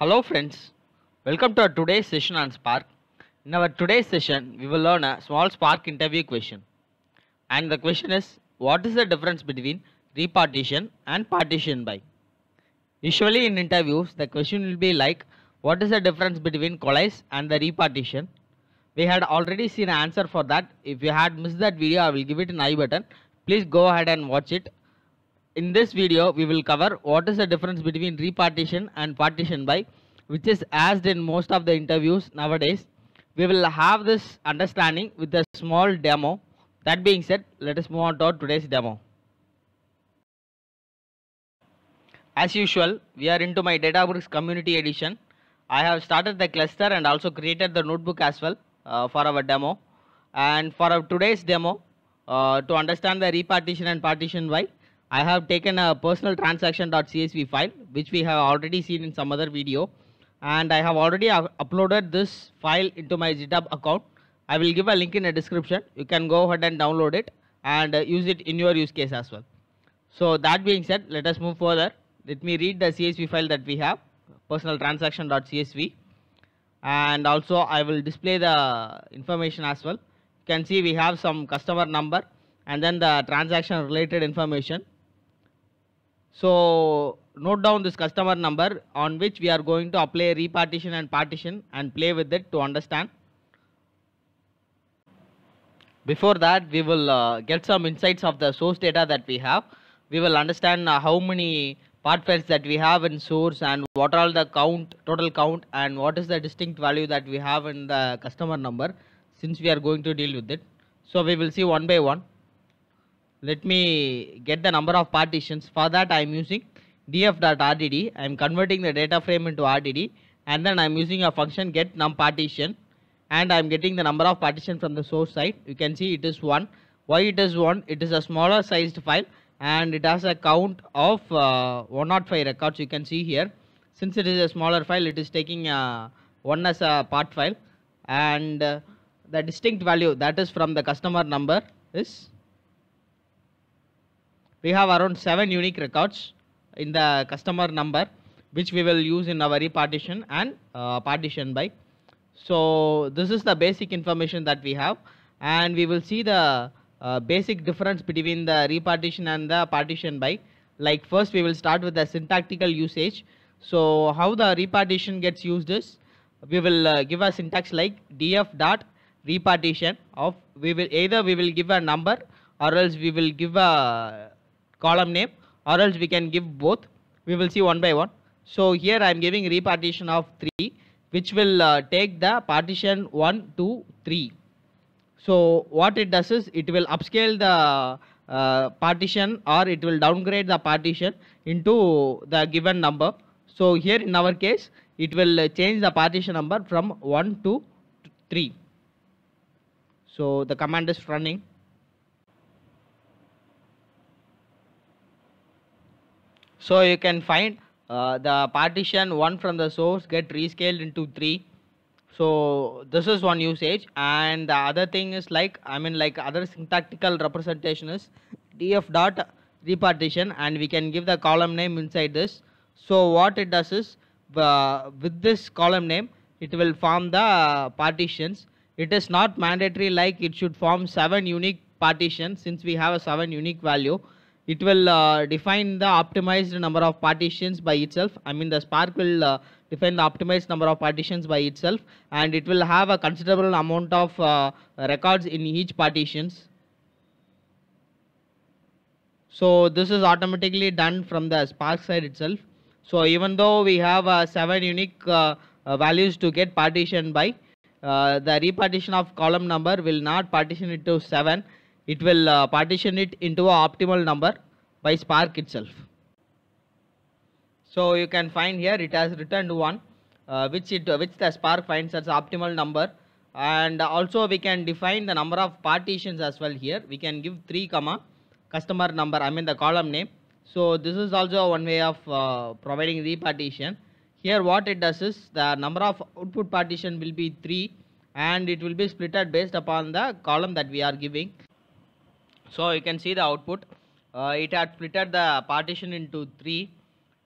Hello friends, welcome to our today's session on Spark. In our today's session, we will learn a small Spark interview question. And the question is, what is the difference between repartition and partition by? Usually in interviews, the question will be like, what is the difference between coalesce and the repartition? We had already seen an answer for that. If you had missed that video, I will give it an I button. Please go ahead and watch it. In this video, we will cover what is the difference between repartition and partition by, which is asked in most of the interviews nowadays. We will have this understanding with a small demo. That being said, let us move on to today's demo. As usual, we are into my Databricks Community Edition. I have started the cluster and also created the notebook as well uh, for our demo. And for our today's demo, uh, to understand the repartition and partition by, I have taken a personal transaction.csv file which we have already seen in some other video and I have already uploaded this file into my GitHub account. I will give a link in the description. You can go ahead and download it and uh, use it in your use case as well. So that being said, let us move further. Let me read the CSV file that we have, personal transaction.csv and also I will display the information as well. You can see we have some customer number and then the transaction related information. So note down this customer number on which we are going to apply repartition and partition and play with it to understand. Before that, we will uh, get some insights of the source data that we have. We will understand uh, how many part files that we have in source and what are the count, total count and what is the distinct value that we have in the customer number since we are going to deal with it. So we will see one by one. Let me get the number of partitions. For that I am using df.rdd. I am converting the data frame into RDD and then I am using a function get num partition and I am getting the number of partition from the source side. You can see it is 1. Why it is 1? It is a smaller sized file and it has a count of uh, 105 records you can see here. Since it is a smaller file, it is taking uh, 1 as a part file and uh, the distinct value that is from the customer number is we have around 7 unique records in the customer number which we will use in our repartition and uh, partition by. So this is the basic information that we have and we will see the uh, basic difference between the repartition and the partition by. Like first we will start with the syntactical usage. So how the repartition gets used is we will uh, give a syntax like df dot repartition of we will either we will give a number or else we will give a column name or else we can give both. We will see one by one. So here i am giving repartition of 3 which will uh, take the partition 1 2 3 so what it does is it will upscale the uh, partition or it will downgrade the partition into the given number. So here in our case it will change the partition number from 1 to 3 so the command is running so you can find uh, the partition 1 from the source get rescaled into 3 so this is one usage. And the other thing is like i mean like other syntactical representation is df dot repartition. And we can give the column name inside this. So what it does is uh, with this column name it will form the partitions. It is not mandatory like it should form seven unique partitions since we have a seven unique value it will uh, define the optimized number of partitions by itself. I mean the spark will uh, define the optimized number of partitions by itself and it will have a considerable amount of uh, records in each partitions. So this is automatically done from the spark side itself. So even though we have uh, seven unique uh, uh, values to get partitioned by the repartition of column number will not partition it to 7 it will uh, partition it into a optimal number by spark itself. So you can find here it has returned 1 uh, which it which the spark finds as optimal number. And also we can define the number of partitions as well here. We can give 3 comma customer number i mean the column name. So this is also one way of uh, providing repartition here what it does is the number of output partition will be 3 and it will be splitted based upon the column that we are giving. So you can see the output uh, it had splitted the partition into 3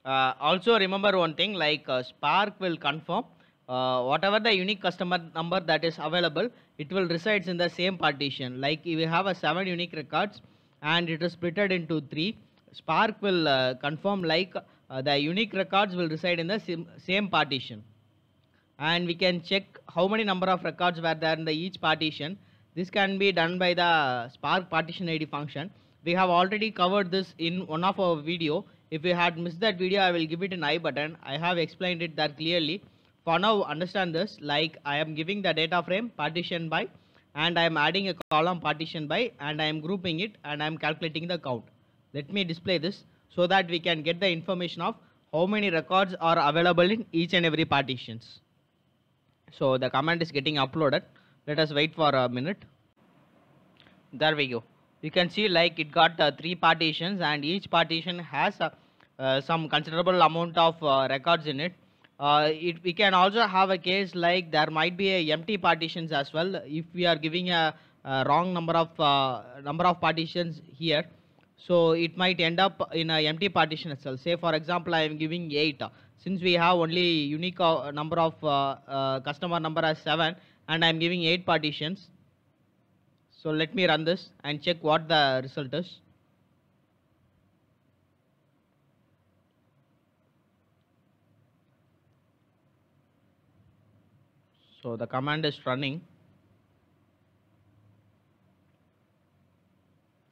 Uh, also remember one thing like uh, Spark will confirm uh, whatever the unique customer number that is available, it will resides in the same partition. Like if we have a seven unique records and it is splitted into three, Spark will uh, confirm like uh, the unique records will reside in the same partition. And we can check how many number of records were there in the each partition. This can be done by the Spark partition ID function. We have already covered this in one of our video. If you had missed that video, I will give it an I button. I have explained it that clearly. For now, understand this like I am giving the data frame partition by and I am adding a column partition by and I am grouping it and I am calculating the count. Let me display this so that we can get the information of how many records are available in each and every partitions. So the command is getting uploaded. Let us wait for a minute. There we go. You can see like it got uh, three partitions and each partition has uh, uh, some considerable amount of uh, records in it. Uh, it. We can also have a case like there might be a empty partitions as well if we are giving a, a wrong number of number of partitions here. So it might end up in a empty partition itself. Say for example, I am giving eight. Since we have only unique number of customer number as seven, and I am giving eight partitions. So let me run this and check what the result is. So the command is running.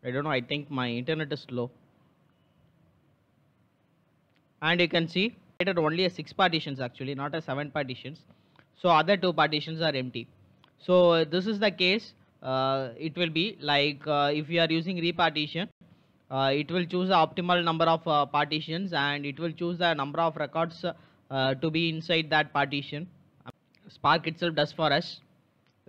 I don't know, I think my internet is slow. And you can see had only a six partitions actually, not a seven partitions. So other two partitions are empty. So this is the case. Uh, it will be like uh, if you are using repartition, uh, it will choose the optimal number of partitions and it will choose the number of records to be inside that partition. Spark itself does for us.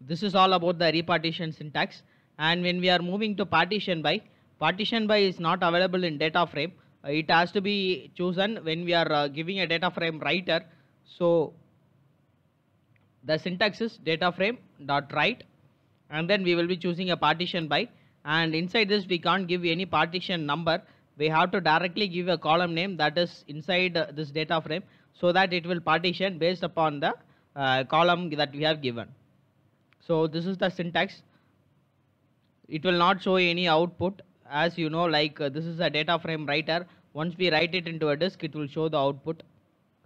This is all about the repartition syntax. And when we are moving to partition by, partition by is not available in data frame. It has to be chosen when we are uh, giving a data frame writer. So the syntax is data frame dot write and then we will be choosing a partition by. And inside this we can't give any partition number. We have to directly give a column name that is inside uh, this data frame so that it will partition based upon the uh, column that we have given. So this is the syntax. It will not show any output. As you know like uh, this is a data frame writer. Once we write it into a disk it will show the output.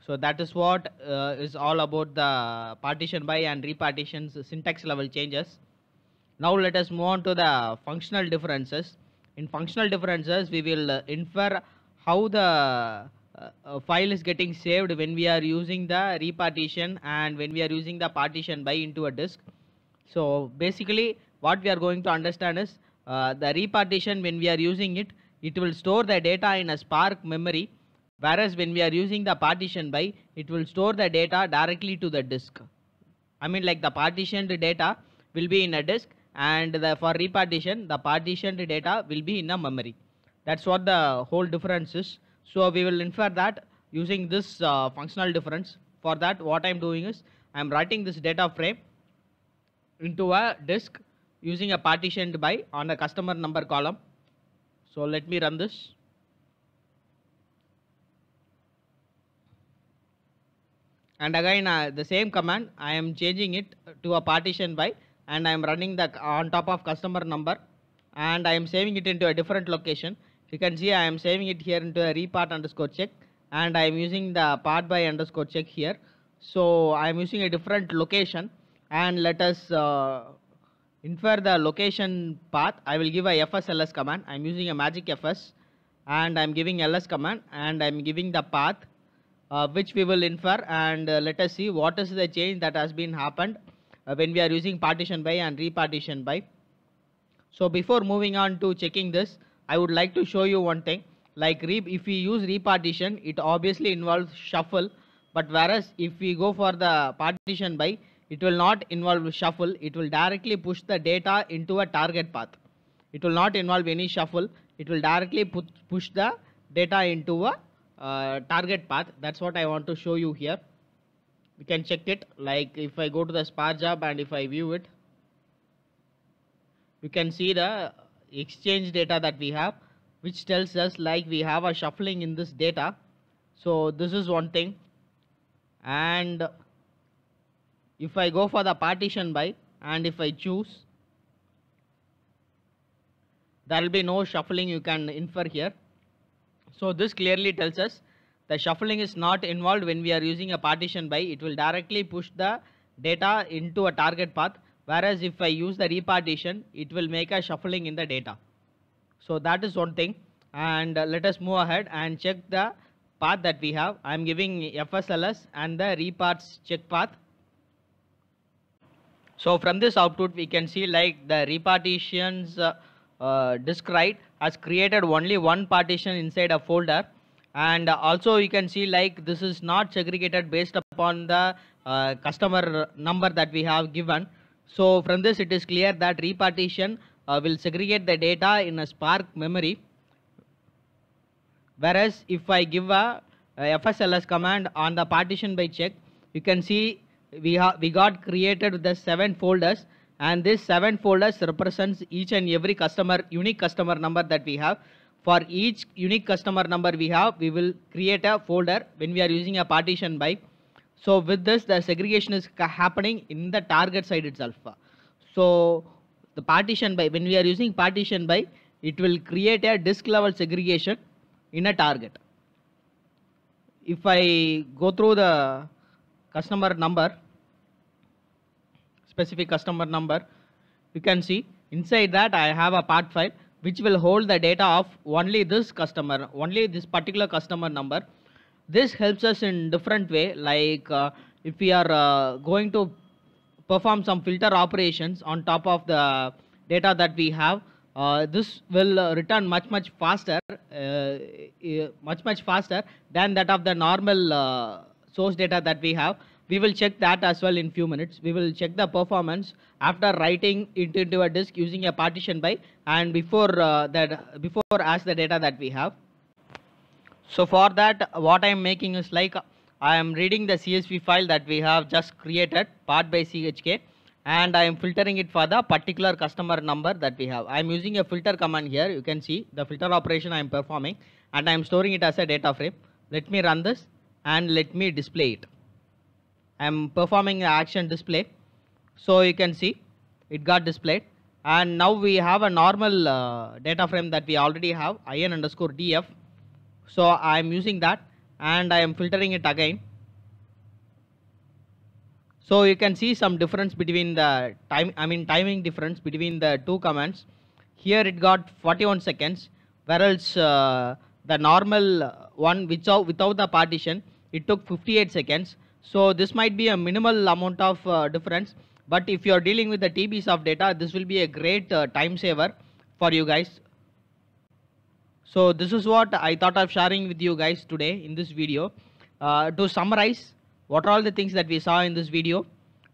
So that is what uh, is all about the partition by and repartitions syntax level changes now let us move on to the functional differences. In functional differences we will uh, infer how the uh, uh, file is getting saved when we are using the repartition and when we are using the partition by into a disk. So basically what we are going to understand is uh, the repartition when we are using it it will store the data in a spark memory whereas when we are using the partition by it will store the data directly to the disk. I mean like the partitioned data will be in a disk and the for repartition the partitioned data will be in a memory. That's what the whole difference is. So we will infer that using this uh, functional difference. For that what i'm doing is i'm writing this data frame into a disk using a partitioned by on a customer number column. So let me run this. And again uh, the same command I am changing it to a partition by and I am running the on top of customer number. And I am saving it into a different location. You can see I am saving it here into a repart underscore check. And I am using the part by underscore check here. So I am using a different location. And let us uh, infer the location path. I will give a fsls command. I am using a magic fs and I am giving ls command. And I am giving the path uh, which we will infer. And uh, let us see what is the change that has been happened when we are using partition by and repartition by. So before moving on to checking this, I would like to show you one thing. Like re if we use repartition, it obviously involves shuffle. But whereas if we go for the partition by, it will not involve shuffle. It will directly push the data into a target path. It will not involve any shuffle. It will directly put, push the data into a uh, target path that's what I want to show you here we can check it. Like if I go to the Spark job and if I view it you can see the exchange data that we have which tells us like we have a shuffling in this data. So this is one thing. And if I go for the partition by and if I choose there will be no shuffling you can infer here. So this clearly tells us the shuffling is not involved when we are using a partition by it will directly push the data into a target path. Whereas if I use the repartition it will make a shuffling in the data. So that is one thing. And let us move ahead and check the path that we have. I am giving FSLS and the reparts check path. So from this output we can see like the repartitions uh, uh, write has created only one partition inside a folder and also you can see like this is not segregated based upon the uh, customer number that we have given. So from this it is clear that repartition uh, will segregate the data in a spark memory. Whereas if I give a, a FSLS command on the partition by check you can see we have we got created the seven folders. And this seven folders represents each and every customer unique customer number that we have for each unique customer number we have we will create a folder when we are using a partition by. So with this the segregation is happening in the target side itself. So the partition by when we are using partition by it will create a disk level segregation in a target. If I go through the customer number specific customer number you can see inside that I have a part file which will hold the data of only this customer only this particular customer number. This helps us in different way like uh, if we are uh, going to perform some filter operations on top of the data that we have uh, this will uh, return much much faster uh, much much faster than that of the normal uh, source data that we have we will check that as well in few minutes. We will check the performance after writing it into a disk using a partition by and before uh, that before as the data that we have. So for that what i am making is like i am reading the csv file that we have just created part by chk and i am filtering it for the particular customer number that we have. I am using a filter command here. You can see the filter operation i am performing and i am storing it as a data frame. Let me run this and let me display it I am performing the action display. So you can see it got displayed and now we have a normal uh, data frame that we already have in underscore df. So I am using that and I am filtering it again. So you can see some difference between the time, I mean timing difference between the two commands. Here it got 41 seconds, whereas uh, the normal one without, without the partition, it took 58 seconds. So this might be a minimal amount of uh, difference, but if you are dealing with the TBs of data, this will be a great uh, time saver for you guys. So this is what I thought of sharing with you guys today in this video. Uh, to summarize, what are all the things that we saw in this video?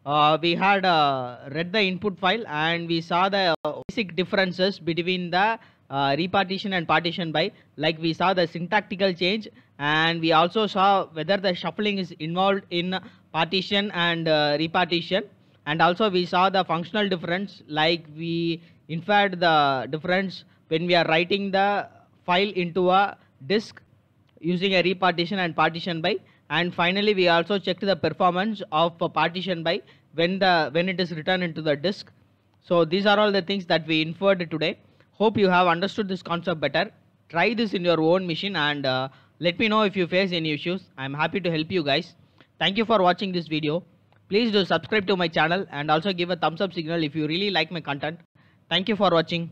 Uh, we had uh, read the input file and we saw the basic differences between the uh, repartition and partition by like we saw the syntactical change and we also saw whether the shuffling is involved in partition and uh, repartition. And also we saw the functional difference like we inferred the difference when we are writing the file into a disk using a repartition and partition by. And finally we also checked the performance of a partition by when the when it is written into the disk. So these are all the things that we inferred today hope you have understood this concept better. Try this in your own machine and uh, let me know if you face any issues. I'm happy to help you guys. Thank you for watching this video. Please do subscribe to my channel and also give a thumbs up signal if you really like my content. Thank you for watching